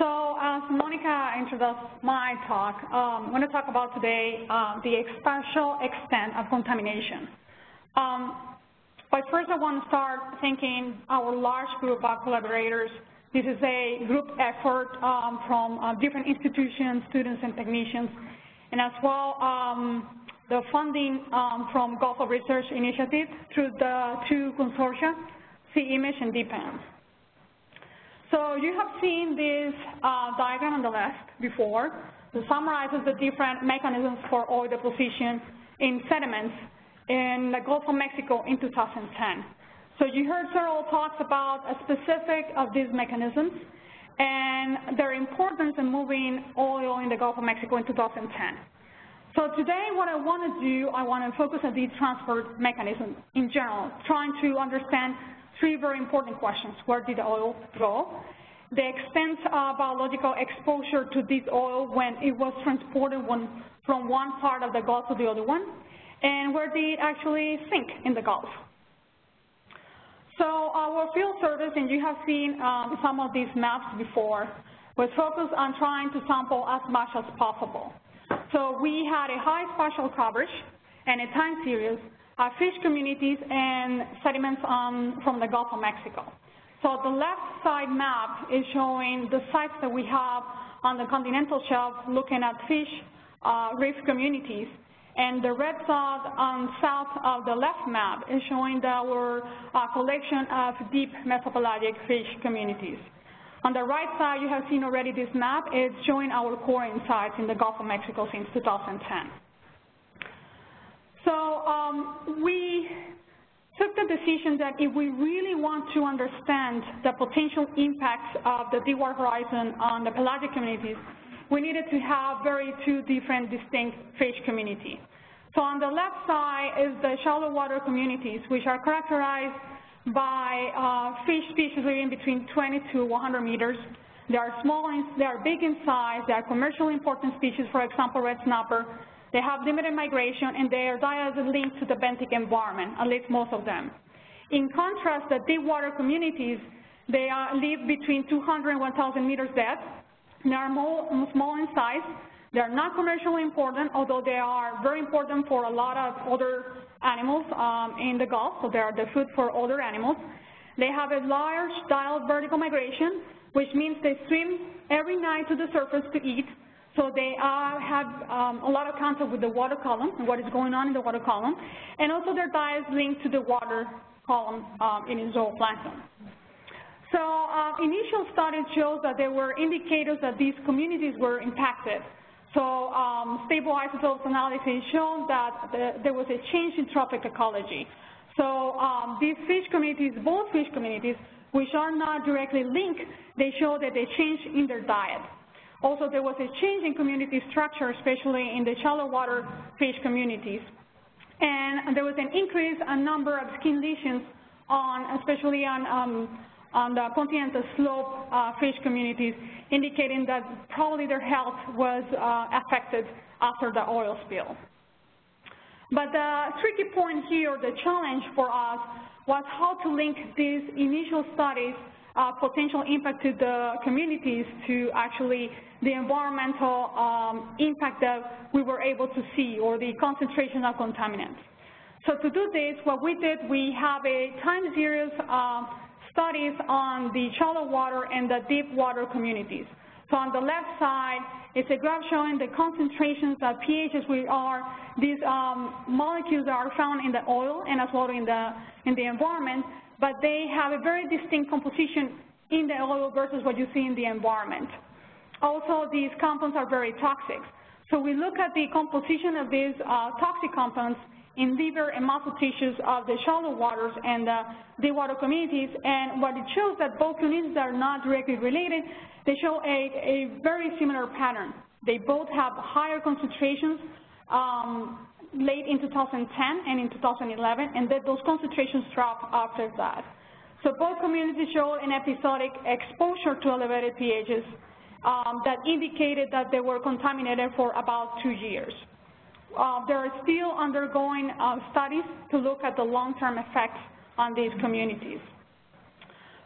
So as Monica introduced my talk, um, I'm going to talk about today uh, the spatial extent of contamination. Um, but first I want to start thanking our large group of collaborators. This is a group effort um, from uh, different institutions, students, and technicians, and as well um, the funding um, from Gulf of Research Initiative through the two consortia, CIMAGE and DPAM. So you have seen this uh, diagram on the left before. It summarizes the different mechanisms for oil deposition in sediments in the Gulf of Mexico in 2010. So you heard several talks about a specific of these mechanisms and their importance in moving oil in the Gulf of Mexico in 2010. So today what I want to do, I want to focus on these transport mechanisms in general, trying to understand three very important questions. Where did the oil go? The extent of biological exposure to this oil when it was transported from one part of the Gulf to the other one, and where did it actually sink in the Gulf. So our field service, and you have seen um, some of these maps before, was focused on trying to sample as much as possible. So we had a high spatial coverage and a time series fish communities and sediments um, from the Gulf of Mexico. So the left side map is showing the sites that we have on the continental shelf looking at fish uh, reef communities. And the red side on south of the left map is showing our uh, collection of deep mesopelagic fish communities. On the right side, you have seen already this map. It's showing our core sites in the Gulf of Mexico since 2010. So um, we took the decision that if we really want to understand the potential impacts of the Deepwater Horizon on the pelagic communities, we needed to have very two different distinct fish communities. So on the left side is the shallow water communities, which are characterized by uh, fish species living between 20 to 100 meters. They are small, in, they are big in size, they are commercially important species, for example, red snapper, they have limited migration and their diet is linked to the benthic environment, at least most of them. In contrast, the deep water communities, they uh, live between 200 and 1,000 meters depth. They are more, small in size. They are not commercially important, although they are very important for a lot of other animals um, in the Gulf, so they are the food for other animals. They have a large diel vertical migration, which means they swim every night to the surface to eat, so they are, have um, a lot of contact with the water column and what is going on in the water column, and also their diet is linked to the water column um, in zooplankton. So uh, initial studies shows that there were indicators that these communities were impacted. So um, stable isotopes analysis showed that the, there was a change in trophic ecology. So um, these fish communities, both fish communities, which are not directly linked, they show that they change in their diet. Also, there was a change in community structure, especially in the shallow water fish communities. And there was an increase in number of skin lesions on, especially on, um, on the continental slope uh, fish communities, indicating that probably their health was uh, affected after the oil spill. But the tricky point here, the challenge for us, was how to link these initial studies potential impact to the communities to actually the environmental um, impact that we were able to see or the concentration of contaminants. So to do this, what we did, we have a time series uh, studies on the shallow water and the deep water communities. So on the left side, it's a graph showing the concentrations of PAHs we are, these um, molecules are found in the oil and as well in the, in the environment, but they have a very distinct composition in the oil versus what you see in the environment. Also, these compounds are very toxic. So we look at the composition of these uh, toxic compounds in liver and muscle tissues of the shallow waters and the deep water communities, and what it shows that both communities are not directly related, they show a, a very similar pattern. They both have higher concentrations um, late in 2010 and in 2011, and that those concentrations dropped after that. So both communities showed an episodic exposure to elevated PAHs um, that indicated that they were contaminated for about two years. Uh, they are still undergoing uh, studies to look at the long-term effects on these communities.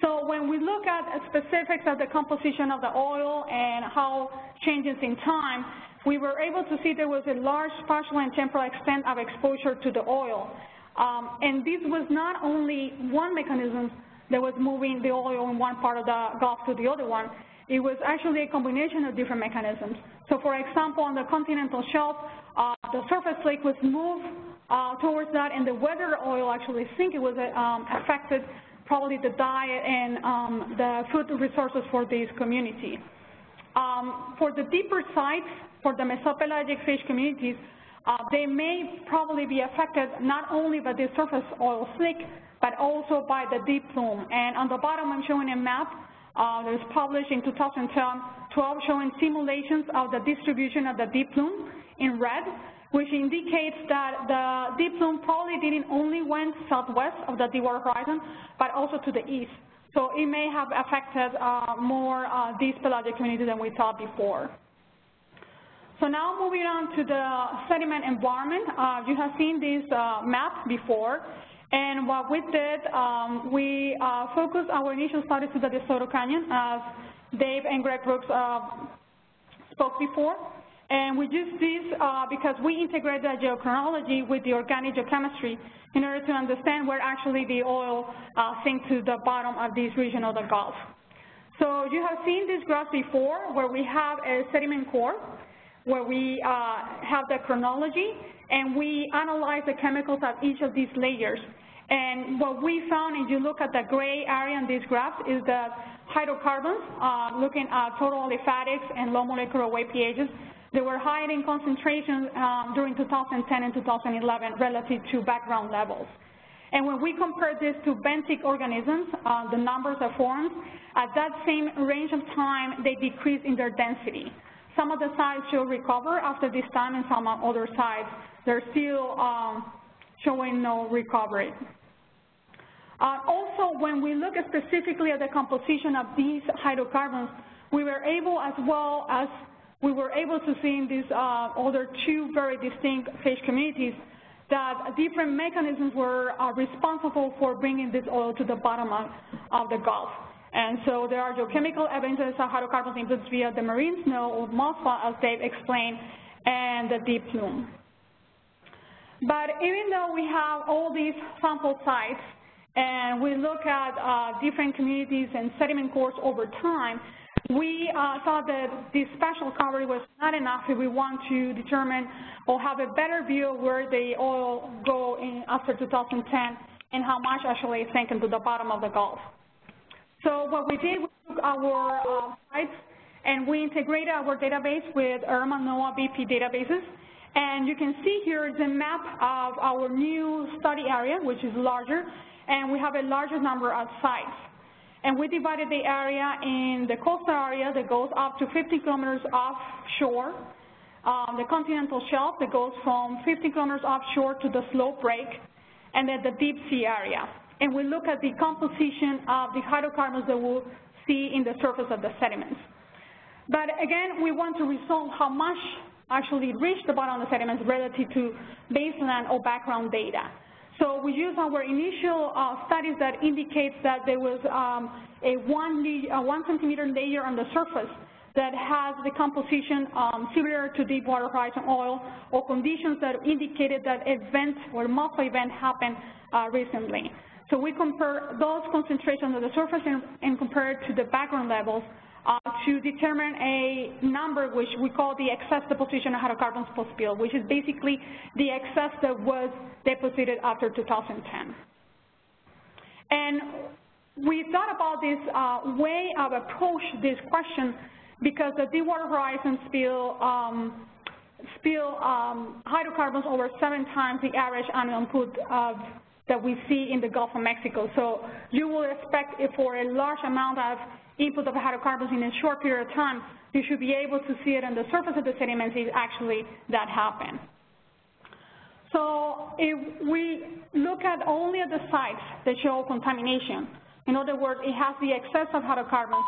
So when we look at specifics of the composition of the oil and how changes in time, we were able to see there was a large spatial and temporal extent of exposure to the oil. Um, and this was not only one mechanism that was moving the oil in one part of the Gulf to the other one, it was actually a combination of different mechanisms. So for example, on the continental shelf, uh, the surface slick was moved uh, towards that, and the weather oil actually sink. It was um, affected probably the diet and um, the food resources for this community. Um, for the deeper sites, for the mesopelagic fish communities, uh, they may probably be affected not only by the surface oil slick, but also by the deep plume. And on the bottom, I'm showing a map uh, that was published in 2012 showing simulations of the distribution of the deep plume in red which indicates that the deep plume probably didn't only went southwest of the Deepwater horizon, but also to the east. So it may have affected uh, more uh, these pelagic communities than we thought before. So now moving on to the sediment environment. Uh, you have seen this uh, map before. And what we did, um, we uh, focused our initial studies to the DeSoto Canyon, as Dave and Greg Brooks uh, spoke before. And we use this uh, because we integrate the geochronology with the organic geochemistry in order to understand where actually the oil uh, sinks to the bottom of this region of the Gulf. So you have seen this graph before where we have a sediment core, where we uh, have the chronology, and we analyze the chemicals at each of these layers. And what we found, if you look at the gray area on this graph, is that hydrocarbons, uh, looking at total aliphatics and low molecular weight PAHs, they were higher in concentration um, during 2010 and 2011 relative to background levels. And when we compare this to benthic organisms, uh, the numbers are formed, at that same range of time, they decrease in their density. Some of the sites show recover after this time, and some other sites, they're still um, showing no recovery. Uh, also, when we look specifically at the composition of these hydrocarbons, we were able as well as we were able to see in these uh, other two very distinct fish communities that different mechanisms were uh, responsible for bringing this oil to the bottom of, of the Gulf. And so there are geochemical evidences of hydrocarbons inputs via the marine snow or MOSSFA, as Dave explained, and the deep plume. But even though we have all these sample sites and we look at uh, different communities and sediment cores over time, we uh, thought that this special coverage was not enough if we want to determine or have a better view of where the oil go in after 2010 and how much actually sank into the bottom of the Gulf. So what we did, we took our uh, sites and we integrated our database with ERMA, NOAA, BP databases. And you can see here the map of our new study area, which is larger, and we have a larger number of sites. And we divided the area in the coastal area that goes up to 50 kilometers offshore, um, the continental shelf that goes from 50 kilometers offshore to the slope break, and then the deep sea area. And we look at the composition of the hydrocarbons that we'll see in the surface of the sediments. But again, we want to resolve how much actually reached the bottom of the sediments relative to baseline or background data. So we use our initial uh, studies that indicates that there was um, a, one, a one centimeter layer on the surface that has the composition um, similar to Deepwater horizon oil or conditions that indicated that event or multiple event happened uh, recently. So we compare those concentrations on the surface and, and compare it to the background levels uh, to determine a number which we call the excess deposition of hydrocarbons post-spill, which is basically the excess that was deposited after 2010. And we thought about this uh, way of approach this question because the Deepwater Horizon spill um, spill um, hydrocarbons over seven times the average annual input of that we see in the Gulf of Mexico. So you will expect for a large amount of input of hydrocarbons in a short period of time, you should be able to see it on the surface of the sediments if actually that happened. So if we look at only at the sites that show contamination, in other words, it has the excess of hydrocarbons,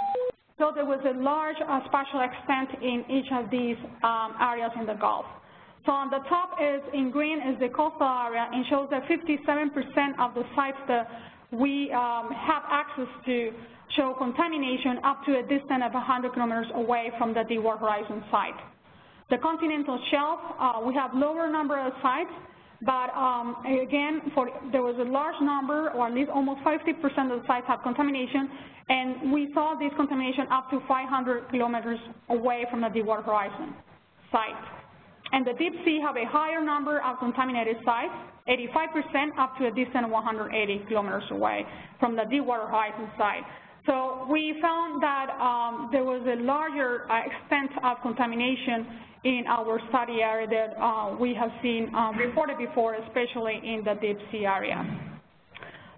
so there was a large uh, spatial extent in each of these um, areas in the Gulf. So on the top is, in green, is the coastal area and shows that 57% of the sites that we um, have access to show contamination up to a distance of 100 kilometers away from the Deepwater Horizon site. The continental shelf, uh, we have lower number of sites, but um, again, for, there was a large number, or at least almost 50% of the sites have contamination, and we saw this contamination up to 500 kilometers away from the Deepwater Horizon site. And the deep sea have a higher number of contaminated sites, 85% up to a distance of 180 kilometers away from the Deepwater Horizon site. So we found that um, there was a larger uh, extent of contamination in our study area that uh, we have seen um, reported before, especially in the deep sea area.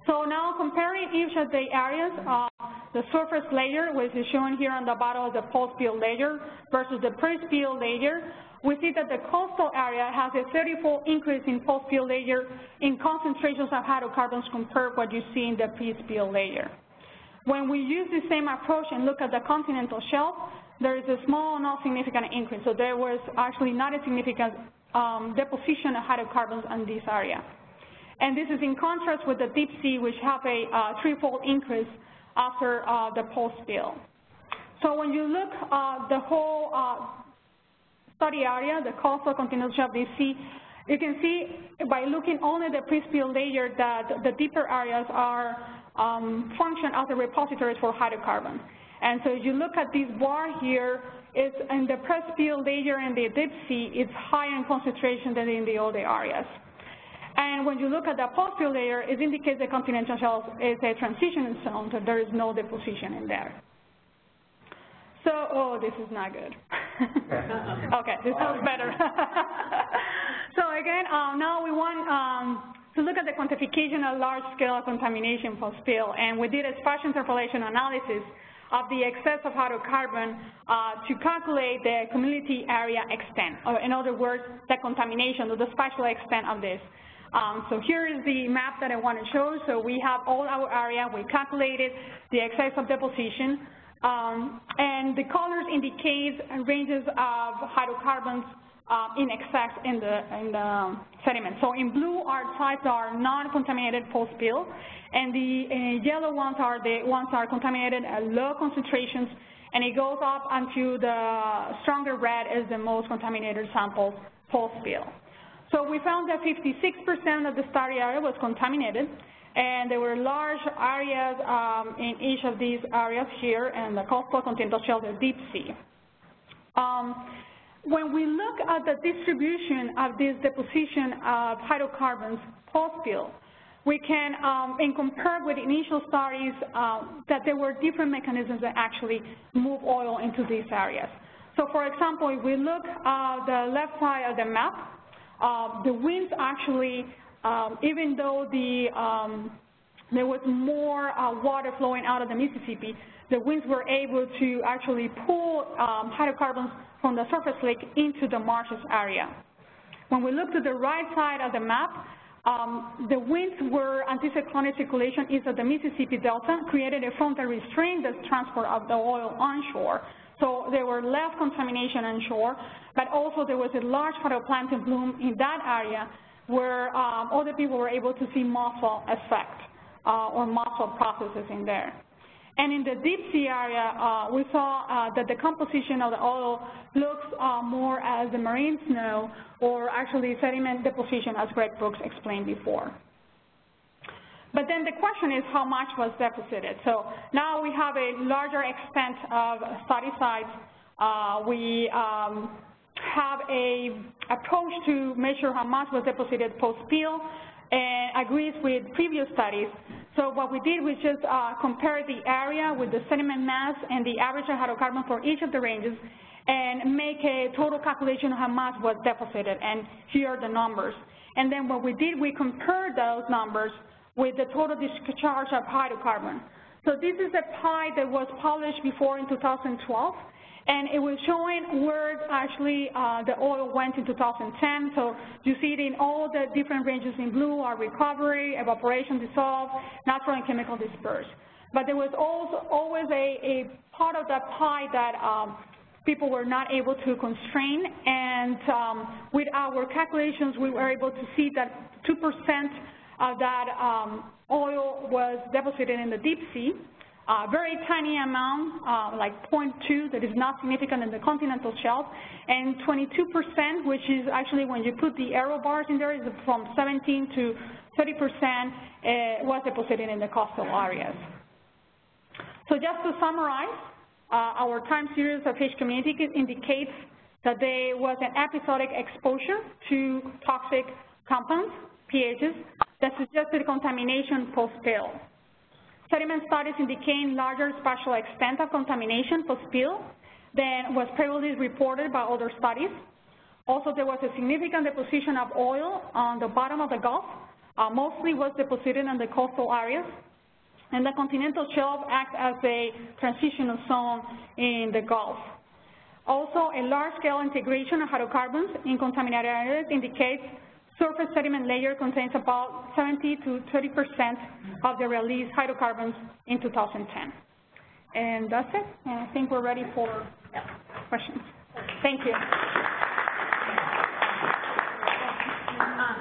So now comparing each of the areas, uh, the surface layer, which is shown here on the bottom of the post-spill layer, versus the pre-spill layer, we see that the coastal area has a 30-fold increase in post-spill layer in concentrations of hydrocarbons compared to what you see in the pre-spill layer. When we use the same approach and look at the continental shelf, there is a small, not significant increase. So there was actually not a significant um, deposition of hydrocarbons in this area. And this is in contrast with the deep sea, which have a uh, threefold increase after uh, the post-spill. So when you look at uh, the whole uh, study area, the coastal shelf deep sea, you can see by looking only the pre-spill layer that the deeper areas are um, function as a repositories for hydrocarbon. And so if you look at this bar here, it's in the pre-spill layer in the deep sea, it's higher in concentration than in the other areas. And when you look at the post-spill layer, it indicates the continental shelf is a transition zone, so there is no deposition in there. So, oh, this is not good. okay, this sounds better. so again, um, now we want um, to look at the quantification of large-scale contamination post-spill, and we did a spatial interpolation analysis of the excess of hydrocarbon uh, to calculate the community area extent, or in other words, the contamination or the spatial extent of this. Um, so here is the map that I want to show. So we have all our area. We calculated the excess of deposition. Um, and the colors indicate ranges of hydrocarbons uh, in excess in the, in the sediment. So in blue are sites that are non-contaminated post-spill, and the uh, yellow ones are the ones that are contaminated at low concentrations, and it goes up until the stronger red is the most contaminated samples post-spill. So we found that 56% of the study area was contaminated, and there were large areas um, in each of these areas here, and the coastal continental shelf, the deep sea. Um, when we look at the distribution of this deposition of hydrocarbons post-spill, we can, um, and compare with initial studies, um, that there were different mechanisms that actually move oil into these areas. So for example, if we look at the left side of the map, uh, the winds actually, um, even though the, um, there was more uh, water flowing out of the Mississippi, the winds were able to actually pull um, hydrocarbons from the surface slick into the marshes area. When we look to the right side of the map, um, the winds were anticyclonic circulation east of the Mississippi Delta, created a front that restrained the transport of the oil onshore. So there were less contamination on shore, but also there was a large phytoplankton bloom in that area where um, other people were able to see MOSSFA effect uh, or MOSSFA processes in there. And in the deep sea area, uh, we saw uh, that the composition of the oil looks uh, more as the marine snow or actually sediment deposition, as Greg Brooks explained before. But then the question is how much was deposited. So now we have a larger extent of study sites. Uh, we um, have a approach to measure how much was deposited post-spill and agrees with previous studies. So what we did was just uh, compare the area with the sediment mass and the average hydrocarbon for each of the ranges and make a total calculation of how much was deposited, and here are the numbers. And then what we did, we compared those numbers with the total discharge of hydrocarbon. So this is a pie that was published before in 2012, and it was showing where actually uh, the oil went in 2010. So you see it in all the different ranges in blue are recovery, evaporation, dissolve, natural and chemical disperse. But there was also always a, a part of that pie that um, people were not able to constrain, and um, with our calculations, we were able to see that 2% of that um, oil was deposited in the deep sea, a very tiny amount, uh, like 0.2, that is not significant in the continental shelf, and 22%, which is actually when you put the error bars in there, is from 17 to 30% uh, was deposited in the coastal areas. So just to summarize, uh, our time series of fish community indicates that there was an episodic exposure to toxic compounds, PAHs, that suggested contamination post-spill. Sediment studies indicating larger spatial extent of contamination post-spill than was previously reported by other studies. Also, there was a significant deposition of oil on the bottom of the Gulf, uh, mostly was deposited in the coastal areas, and the continental shelf acts as a transitional zone in the Gulf. Also, a large-scale integration of hydrocarbons in contaminated areas indicates surface sediment layer contains about 70 to 30 percent of the released hydrocarbons in 2010. And that's it, and I think we're ready for questions. Thank you.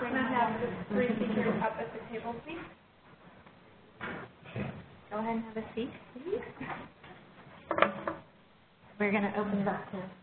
Can I have three speakers up at the table, please? Go ahead and have a seat, please. We're going to open it up to